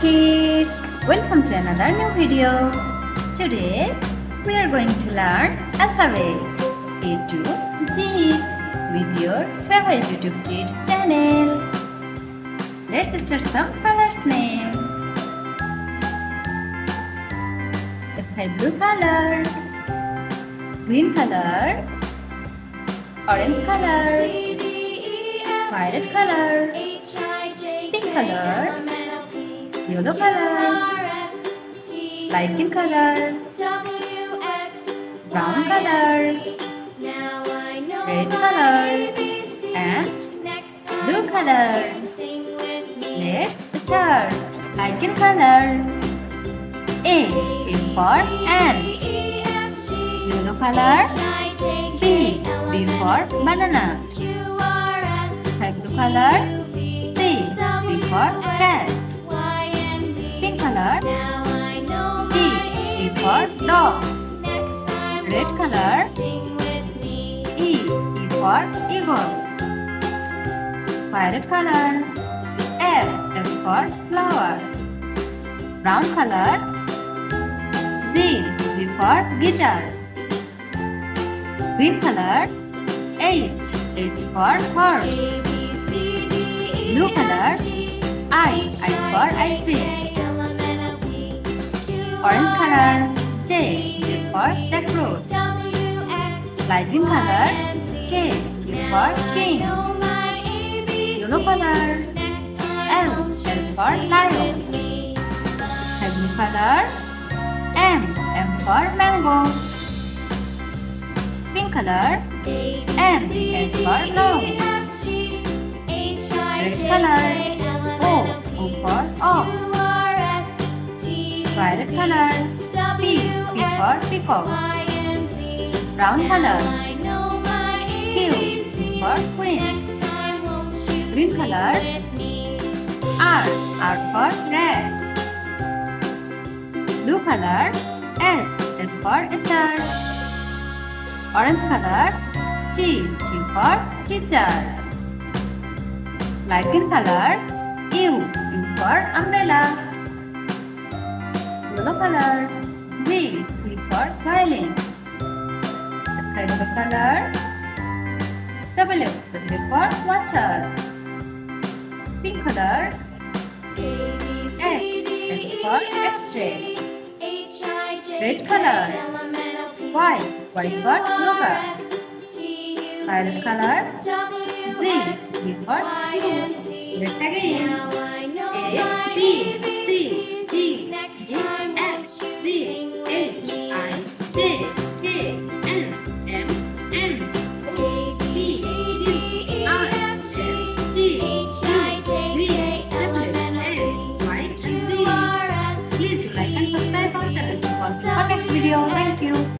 kids! Welcome to another new video. Today we are going to learn alphabet A to Z with your favorite YouTube Kids channel. Let's start some colors name. Sky blue color, green color, orange color, violet color, pink color, yellow color, light green color, brown color, red color, and blue color. Let's start. Light green color. A is for ant. Yellow color. B. B for banana. Blue color. D for dog. Red color. E. E for eagle. Violet color. F. F for flower. Brown color. Z. Z for guitar. Green color. H. H for horse. Blue color. I. I for ice cream. Orange color. J. J for jackfruit. Light green color. K. K for king. Yellow color. L. L for lion. Sky color. M. M for mango. Pink color. N. N for nose. Red color. Violet color. P. P for peacock. Brown color. Q for queen. Green color. R. R for red. Blue color. S. S for star. Orange color. T. T for teacher. Light green color. U. U for umbrella. Yellow color. V. V for violin. Sky blue color. W. W for water. Pink color. X. X for X-ray. Red color. Y. Y for yoga. Violet color. Z. Z for zoo. Let's again. A, B, video.